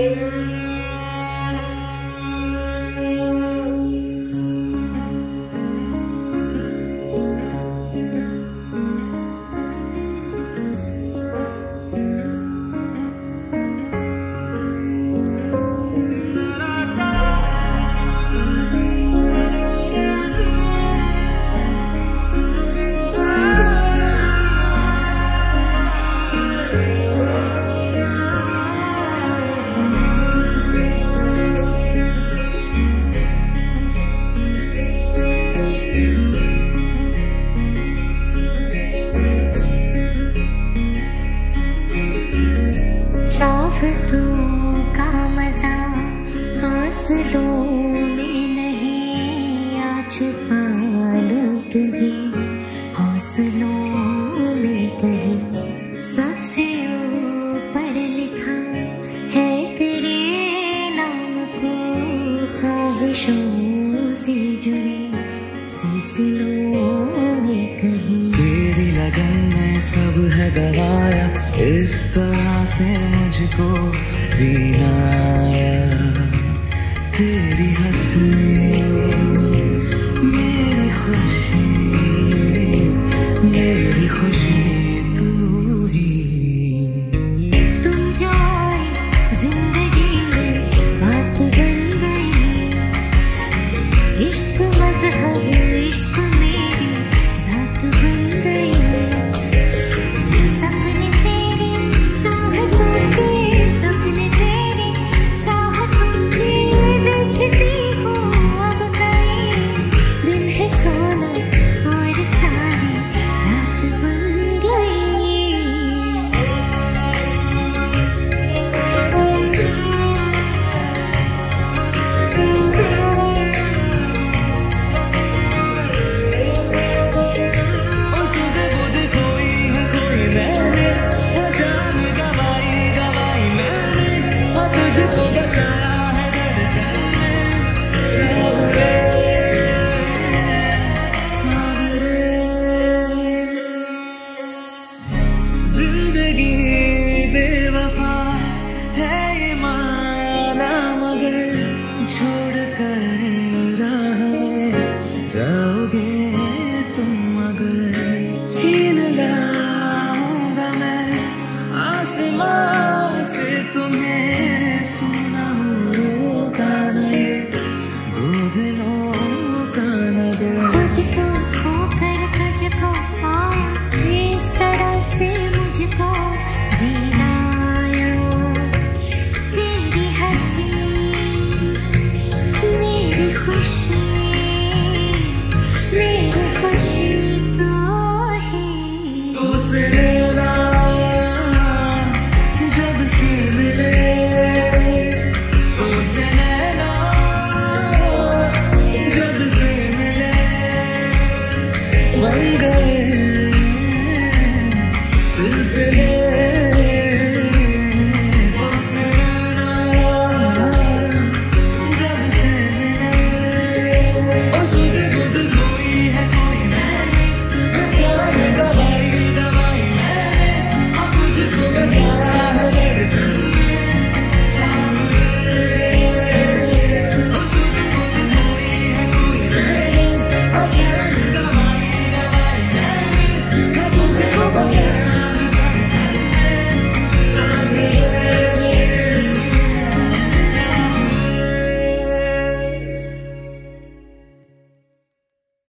Amen. गजलों में नहीं, आज पालक भी हौसलों में कहीं। सबसे ऊपर लिखा है, तेरे नाम को ख्वाहिशों से जुड़े, सिलसिलों में कहीं। तेरी लगन में सब है गवाया, इस तरह से मुझको जीना आया। तेरी हंसी me